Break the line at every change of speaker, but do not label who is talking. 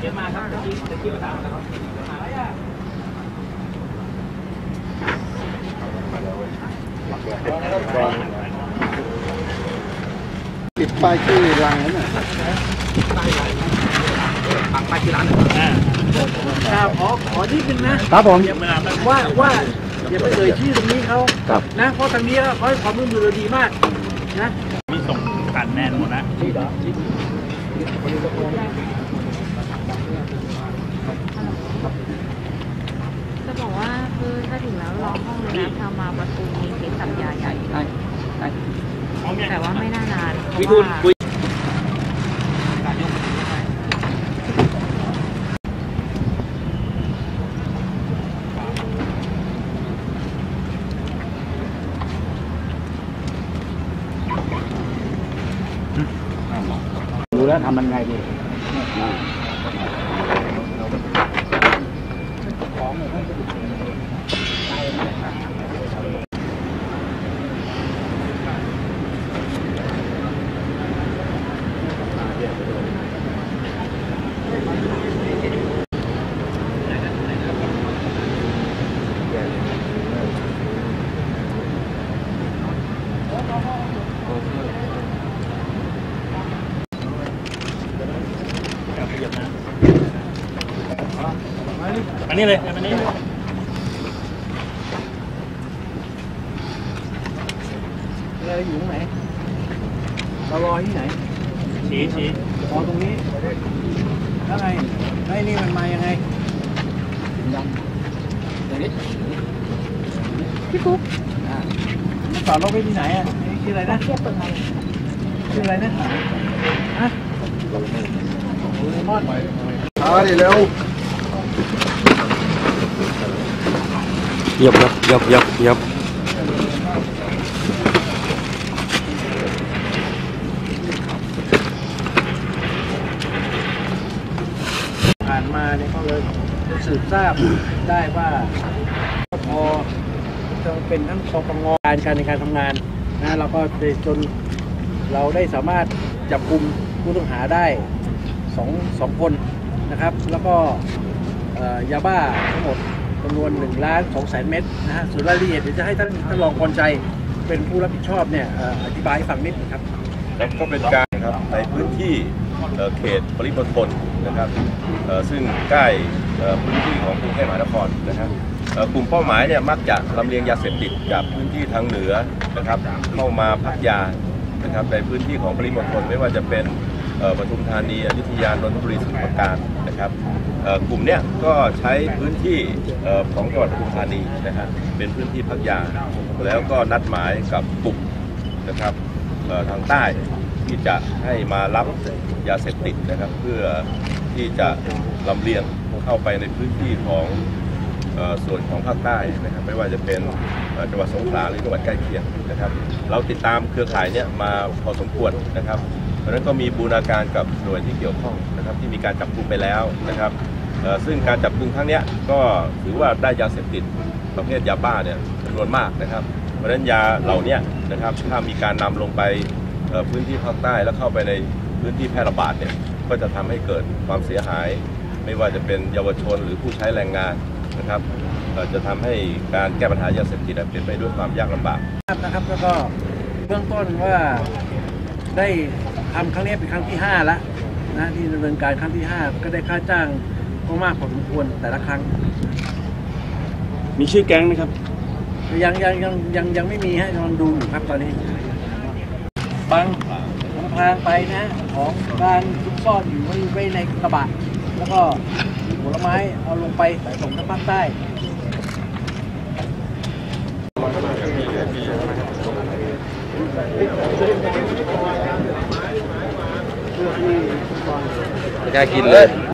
เดี๋
ยวมาครับตะกี้ตะกี้มาตามนะครับมาและติด
ป้ายชื่อร้านั่นน่ะ
ปักป้ายชื่อร้าน
ครับขอขอที่หนึ่งนะครับ
ผม
ว่าว่าอย่าไปเอ่ยชื่อตรงนี้เขานะเพราะทางนี้เขาให้ความร่วมมือเราดีมากนะ
มีส่งกันแน่นหมดนะ
ที่เหรอ ประตูมีเคสสัญญาใหญ่อยู่แต่ว่าไม่น่านานเพราะว่า
ดูแล้วทำมันไงดี
อันนี้เลยอันนี้
เราอยู่ตรงไหนเรารอที่ ไหน
ชี้ชี้
รอตรงนี้แล้วไงไอ้นี่มันมายังไงพี่กุ๊กจอดรถไว้ที่ไหนอะนี่ชื่ออะไรนะชื่ออะไรนะฮะโดเรมอน
เอาดิเร็ว
ยับยับยับยับยับ
ผ่านมาเนี่ยก็เลยสืบทราบได้ว่าพอจะ เป็นทั้งปปงการการในการทำงานนะเราก็จนเราได้สามารถจับกลุ่มผู้ต้องหาได้สองสองคนนะครับ แล้วก็ยาบ้าทั้งหมดจำนวน1ล้าน2แสนเม็ดนะฮะส่วนรายละเอียดเดี๋ยวจะให้ท่านท่านรองพรใจเป็นผู้รับผิดชอบเนี่ยออธิบายให้ฟังนิดนะครับ
แล้วก็เป็นการครับในพื้นที่เขตปริมณฑลนะครับซึ่งใกล้พื้นที่ของกรุงเทพมหานครนะครับ กลุ่มเป้าหมายเนี่ยมักจะลำเลียงยาเสพติดจากพื้นที่ทางเหนือนะครับเข้ามาพักยานะครับในพื้นที่ของปริมณฑลไม่ว่าจะเป็นปทุมธานีอยุธยานนทบุรีสมุทรปราการนะครับกลุ่มเนี้ยก็ใช้พื้นที่ของจังหวัดปทุมธานีนะครับเป็นพื้นที่พักยา แล้วก็นัดหมายกับกลุ่มนะครับทางใต้ที่จะให้มารับยาเสพติดนะครับ เพื่อที่จะลำเลียงเข้าไปในพื้นที่ของ ส่วนของภาคใต้นะครับไม่ว่าจะเป็นจังหวัดสงขลาหรือจังหวัดใกล้เคียงนะครับเราติดตามเครือข่ายเนี่ยมาพอสมควรนะครับ เพราะนั้นก็มีบูรณาการกับหน่วยที่เกี่ยวข้องนะครับที่มีการจับกุมไปแล้วนะครับซึ่งการจับกุมครั้งเนี้ยก็ถือว่าได้ยาเสพติดประเภทยาบ้าเนี่ยจำนวนมากนะครับ เพราะฉะนั้นยาเหล่านี้นะครับถ้ามีการนำลงไปพื้นที่ภาคใต้แล้วเข้าไปในพื้นที่แพร่ระบาดเนี่ยก็จะทำให้เกิดความเสียหาย ไม่ว่าจะเป็นเยาวชนหรือผู้ใช้แรงงาน นะครับเอ่อจะทำให้การแก้ปัญหายาเสพติดเป็นไปด้วยความยากลำบาก
นะครับแล้วก็เบื้องต้นว่าได้ทำครั้งนี้เป็นครั้งที่ 5 แล้วนะที่ดำเนินการครั้งที่ 5 ก็ได้ค่าจ้างก็มากพอสมควรแต่ละครั้ง
มีชื่อแก๊งไหมครับ
ยังยังยังยังยังไม่มีให้กำลังดูอยู่ครับตอนนี้บางนำทางไปนะ ของการซุกซ่อนอยู่ไว้ไว้ในกระบะแล้วก็ ผลไม้เอาลงไปส่งทางภาคใต้
ไม่กล้ากินเลย